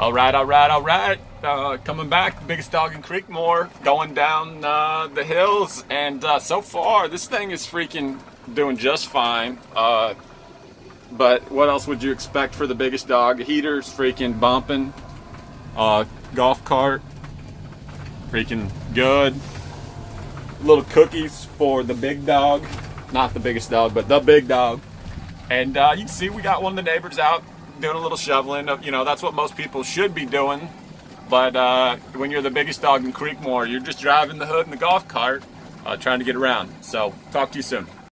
All right, all right, all right. Uh, coming back, the biggest dog in Creekmoor, going down uh, the hills, and uh, so far this thing is freaking doing just fine. Uh, but what else would you expect for the biggest dog? Heaters freaking bumping. Uh, golf cart, freaking good. Little cookies for the big dog, not the biggest dog, but the big dog. And uh, you can see we got one of the neighbors out doing a little shoveling. You know, that's what most people should be doing. But uh, when you're the biggest dog in Creekmoor, you're just driving the hood in the golf cart, uh, trying to get around. So, talk to you soon.